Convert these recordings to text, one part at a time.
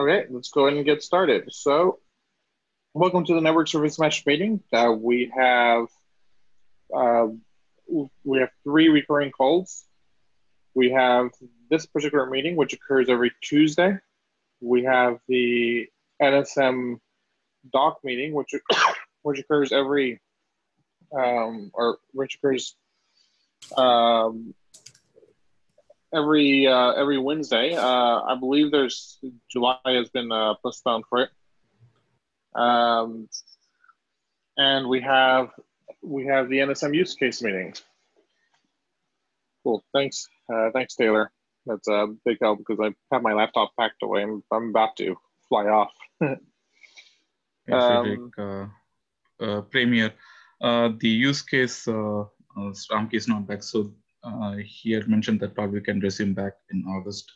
Okay, let's go ahead and get started. So, welcome to the Network Service Mesh meeting. Uh, we have uh, we have three recurring calls. We have this particular meeting, which occurs every Tuesday. We have the NSM doc meeting, which which occurs every um, or which occurs um, every uh, every Wednesday. Uh, I believe there's July has been uh, postponed for it. Um, and we have we have the NSM use case meeting. Cool. Thanks. Uh, thanks, Taylor. That's a big help because I have my laptop packed away. I'm, I'm about to fly off. um, uh, uh, Premier, uh, the use case, uh, uh, is not back, so he had mentioned that probably can resume back in August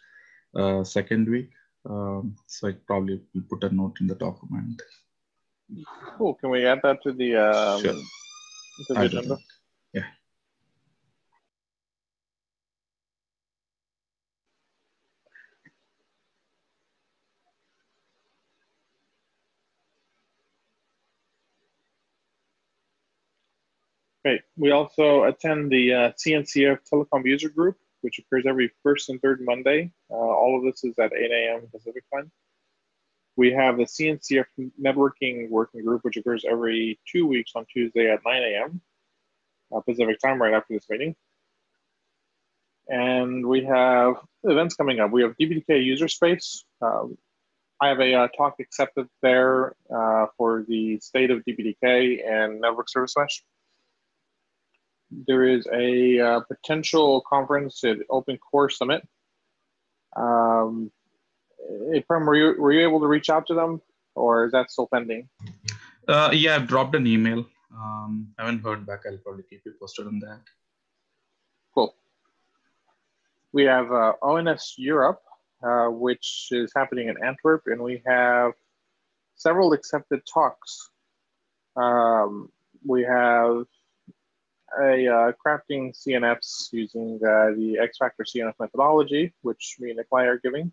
uh, second week. Um, so I probably will put a note in the document. Cool. Can we add that to the, um, sure. to the agenda? Great. We also attend the uh, CNCF Telecom User Group, which occurs every first and third Monday. Uh, all of this is at 8 a.m. Pacific time. We have the CNCF Networking Working Group, which occurs every two weeks on Tuesday at 9 a.m. Uh, Pacific time, right after this meeting. And we have events coming up. We have DPDK User Space. Um, I have a uh, talk accepted there uh, for the state of DPDK and network service mesh there is a uh, potential conference at Open Core Summit. Um, Prem, were you, were you able to reach out to them or is that still pending? Uh, yeah, I've dropped an email. Um, I haven't heard back. I'll probably keep you posted on that. Cool. We have uh, ONS Europe, uh, which is happening in Antwerp, and we have several accepted talks. Um, we have a uh, crafting CNFs using uh, the X Factor CNF methodology, which me and Nikolai are giving.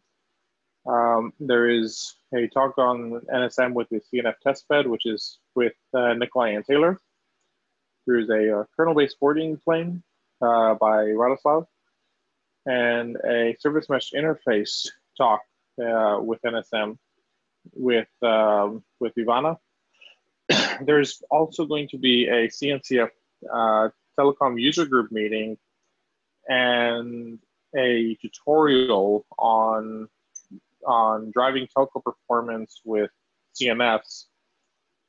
Um, there is a talk on NSM with the CNF test bed, which is with uh, Nikolai and Taylor. There's a uh, kernel-based forwarding plane uh, by Radoslav, and a service mesh interface talk uh, with NSM with um, with Ivana. There's also going to be a CNCF uh, telecom user group meeting and a tutorial on on driving telco performance with CNFs,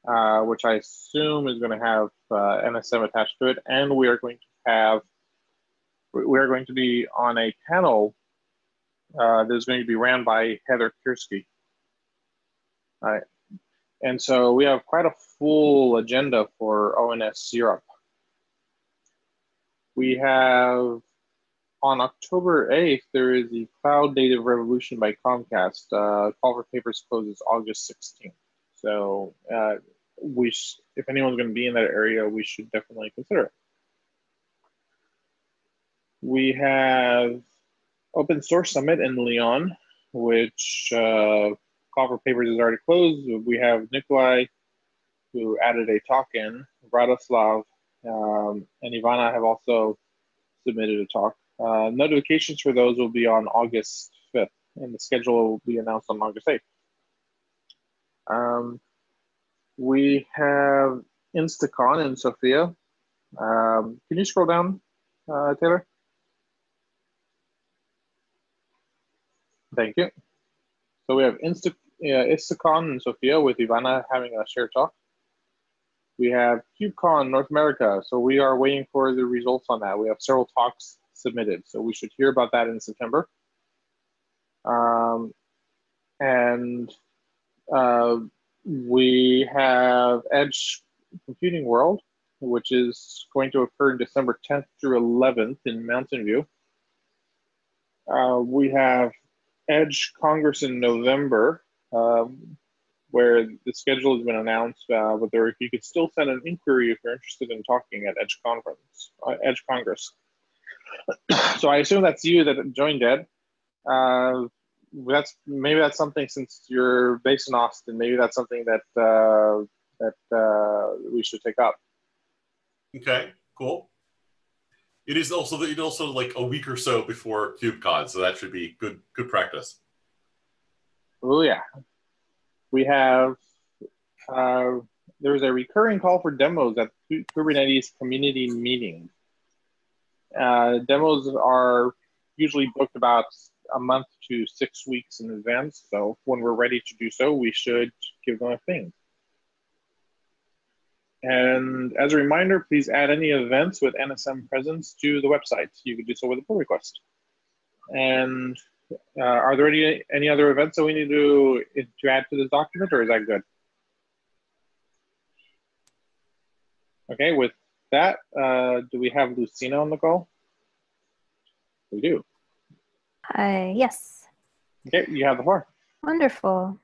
uh, which I assume is going to have uh, NSM attached to it, and we are going to have we are going to be on a panel uh, that's going to be ran by Heather Kirksey. All right. And so we have quite a full agenda for ONS Europe. We have on October 8th, there is the Cloud Native Revolution by Comcast. Uh, call for papers closes August 16th. So uh, we, sh- if anyone's going to be in that area, we should definitely consider it. We have Open Source Summit in Lyon, which uh, call for papers is already closed. We have Nikolai, who added a talk in, Radoslav, um, and Ivana have also submitted a talk. Uh, notifications for those will be on August 5th, and the schedule will be announced on August 8th. Um, we have Instacon in Sofia. Um, can you scroll down, uh, Taylor? Thank you. So we have Insta, uh, Instacon in Sofia with Ivana having a share talk. We have KubeCon North America. So we are waiting for the results on that. We have several talks submitted. So we should hear about that in September. Um, and uh, we have Edge Computing World, which is going to occur in December 10th through 11th in Mountain View. Uh, we have Edge Congress in November. Um, where the schedule has been announced, uh, but there you could still send an inquiry if you're interested in talking at Edge Conference, uh, Edge Congress. so I assume that's you that joined Ed. Uh, that's maybe that's something since you're based in Austin. Maybe that's something that uh, that uh, we should take up. Okay, cool. It is also it also like a week or so before KubeCon, so that should be good good practice. Oh yeah, we have. Uh, there's a recurring call for demos at Kubernetes community meeting. Uh, demos are usually booked about a month to six weeks in advance. So when we're ready to do so, we should give them a thing. And as a reminder, please add any events with NSM presence to the website. You can do so with a pull request. And uh, are there any any other events that we need to to add to this document, or is that good? Okay, with that, uh, do we have Lucina on the call? We do. Uh, yes. Okay, you have the floor. Wonderful.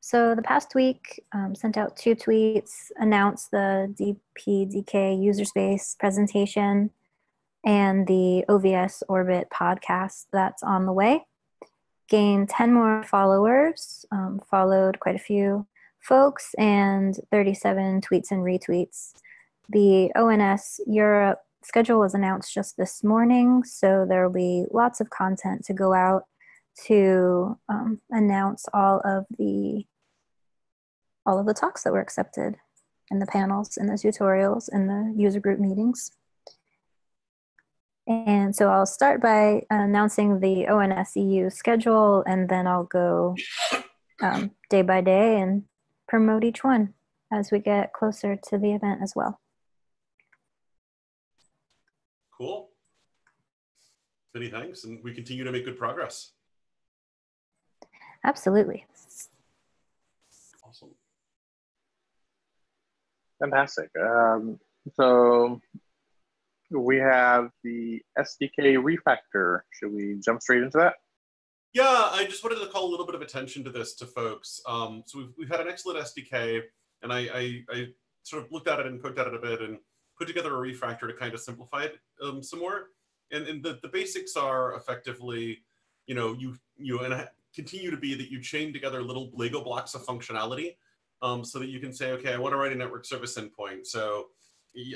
So the past week, um, sent out two tweets, announced the DPDK user space presentation and the OVS Orbit podcast that's on the way. Gained 10 more followers, um, followed quite a few folks, and 37 tweets and retweets. The ONS Europe schedule was announced just this morning, so there will be lots of content to go out to um, announce all of the all of the talks that were accepted in the panels, in the tutorials, in the user group meetings. And so I'll start by announcing the ONSEU schedule, and then I'll go um, day by day and promote each one as we get closer to the event as well. Cool. Many thanks, and we continue to make good progress. Absolutely. Awesome. Fantastic. Um, so we have the SDK refactor. Should we jump straight into that? Yeah, I just wanted to call a little bit of attention to this to folks. Um, so we've, we've had an excellent SDK, and I, I, I, sort of looked at it and poked at it a bit, and put together a refactor to kind of simplify it um, some more. And, and the, the basics are effectively, you know, you you and continue to be that you chain together little Lego blocks of functionality, um, so that you can say, okay, I want to write a network service endpoint, so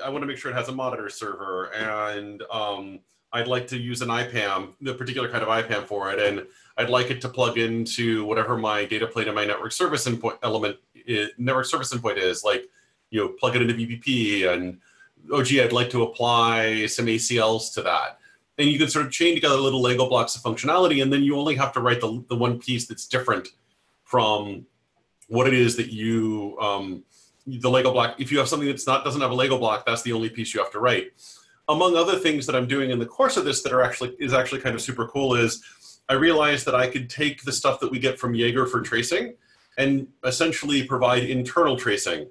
I want to make sure it has a monitor server, and um, I'd like to use an IPAM, the particular kind of IPAM for it, and I'd like it to plug into whatever my data plane and my network service endpoint element, is, network service endpoint is, like you know, plug it into VPP and oh gee, I'd like to apply some ACLs to that. And you can sort of chain together little Lego blocks of functionality, and then you only have to write the, the one piece that's different from what it is that you, um, the Lego block. If you have something that's not doesn't have a Lego block, that's the only piece you have to write. Among other things that I'm doing in the course of this that are actually is actually kind of super cool is I realized that I could take the stuff that we get from Jaeger for tracing and essentially provide internal tracing.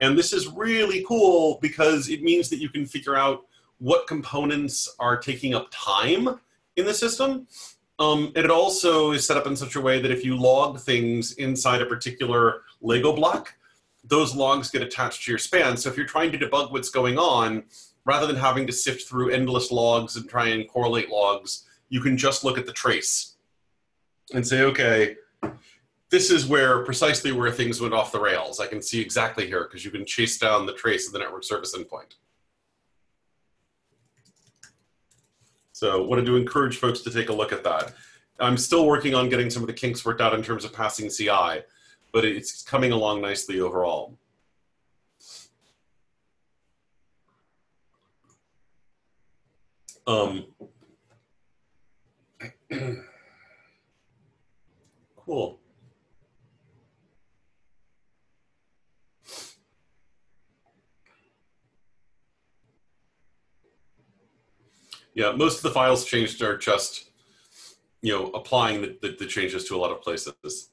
And this is really cool because it means that you can figure out what components are taking up time in the system. Um, and it also is set up in such a way that if you log things inside a particular Lego block, those logs get attached to your span. So if you're trying to debug what's going on, rather than having to sift through endless logs and try and correlate logs, you can just look at the trace and say, okay, this is where precisely where things went off the rails. I can see exactly here because you can chase down the trace of the network service endpoint. So wanted to encourage folks to take a look at that. I'm still working on getting some of the kinks worked out in terms of passing CI, but it's coming along nicely overall. Um, cool. Yeah, most of the files changed are just, you know, applying the, the, the changes to a lot of places.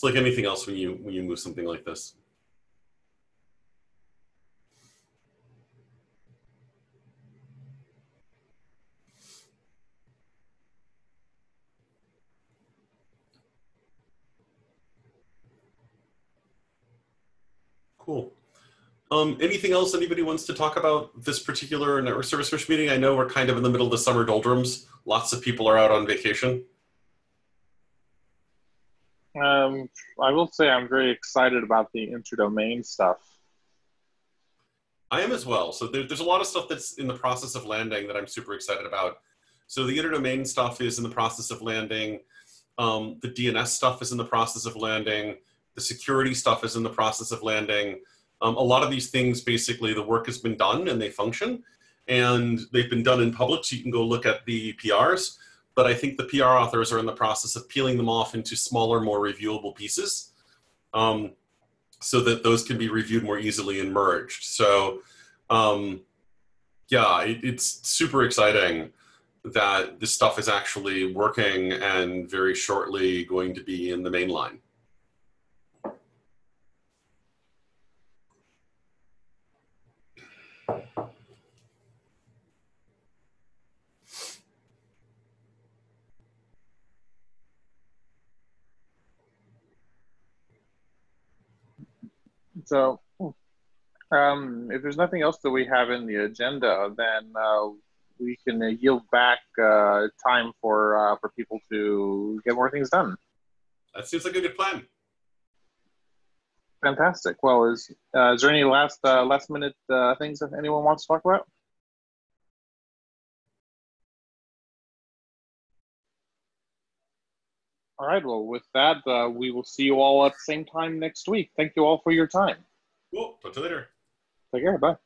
It's like anything else when you when you move something like this. Cool. Um, anything else anybody wants to talk about this particular network service meeting? I know we're kind of in the middle of the summer doldrums. Lots of people are out on vacation. Um, I will say I'm very excited about the interdomain stuff. I am as well. So there, there's a lot of stuff that's in the process of landing that I'm super excited about. So the interdomain stuff is in the process of landing. Um, the DNS stuff is in the process of landing. The security stuff is in the process of landing. Um, a lot of these things, basically, the work has been done and they function, and they've been done in public, so you can go look at the PRs. But I think the PR authors are in the process of peeling them off into smaller, more reviewable pieces. Um, so that those can be reviewed more easily and merged. So, um, yeah, it, it's super exciting that this stuff is actually working and very shortly going to be in the main line. So, um, if there's nothing else that we have in the agenda, then uh, we can uh, yield back uh, time for uh, for people to get more things done. That seems like a good plan. Fantastic. Well, is uh, is there any last uh, last minute uh, things that anyone wants to talk about? All right. Well, with that, uh, we will see you all at the same time next week. Thank you all for your time. Cool. Talk to you later. Take care. Bye.